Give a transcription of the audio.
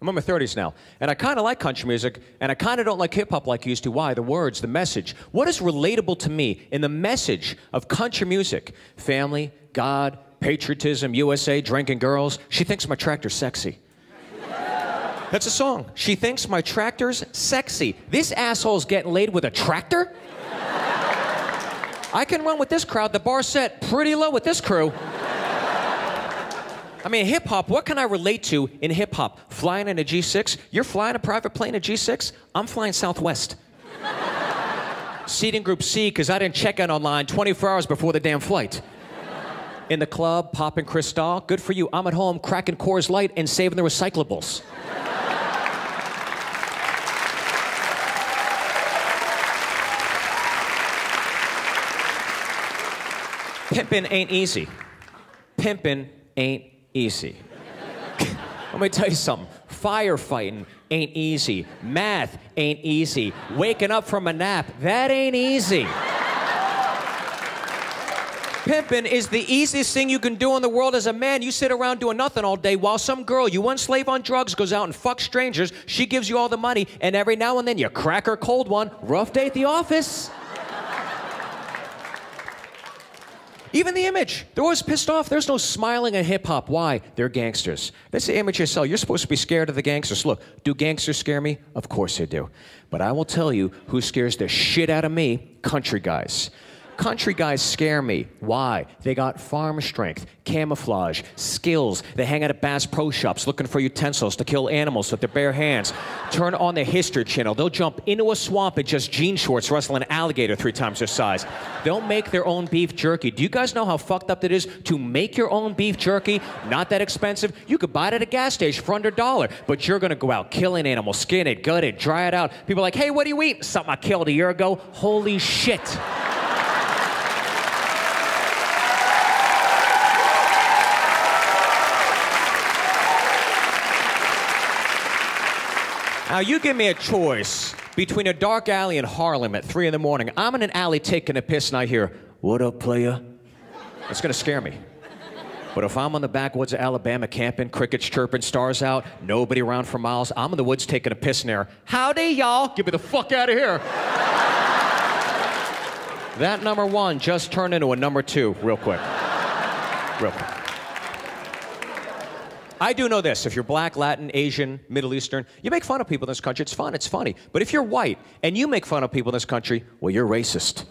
I'm in my 30s now, and I kind of like country music, and I kind of don't like hip hop like I used to. Why? The words, the message. What is relatable to me in the message of country music? Family, God, patriotism, USA, drinking girls. She thinks my tractor's sexy. That's a song. She thinks my tractor's sexy. This asshole's getting laid with a tractor? I can run with this crowd. The bar set pretty low with this crew. I mean, hip hop, what can I relate to in hip hop? Flying in a G6? You're flying a private plane in G6? I'm flying Southwest. Seating group C, because I didn't check in online 24 hours before the damn flight. In the club, popping Cristal. Good for you. I'm at home cracking Coors Light and saving the recyclables. Pimpin' ain't easy. Pimpin' ain't easy. Let me tell you something. Firefighting ain't easy. Math ain't easy. Waking up from a nap, that ain't easy. Pimping is the easiest thing you can do in the world as a man. You sit around doing nothing all day while some girl you once slave on drugs goes out and fucks strangers. She gives you all the money, and every now and then you crack her cold one. Rough day at the office. Even the image. They're always pissed off. There's no smiling in hip hop. Why? They're gangsters. That's the image you sell. You're supposed to be scared of the gangsters. Look, do gangsters scare me? Of course they do. But I will tell you who scares the shit out of me country guys. Country guys scare me. Why? They got farm strength, camouflage, skills. They hang out at Bass Pro Shops looking for utensils to kill animals with their bare hands. Turn on the History Channel. They'll jump into a swamp in just jean shorts, wrestle an alligator three times their size. They'll make their own beef jerky. Do you guys know how fucked up it is to make your own beef jerky? Not that expensive. You could buy it at a gas station for under a dollar, but you're gonna go out, kill an animal, skin it, gut it, dry it out. People are like, hey, what do you eat? Something I killed a year ago. Holy shit. Now, you give me a choice between a dark alley in Harlem at 3 in the morning. I'm in an alley taking a piss and I hear, What up, player? It's gonna scare me. But if I'm on the backwoods of Alabama camping, crickets chirping, stars out, nobody around for miles, I'm in the woods taking a piss in there. Howdy, y'all. Get me the fuck out of here. that number one just turned into a number two real quick. Real quick. I do know this. If you're black, Latin, Asian, Middle Eastern, you make fun of people in this country. It's fun, it's funny. But if you're white and you make fun of people in this country, well, you're racist.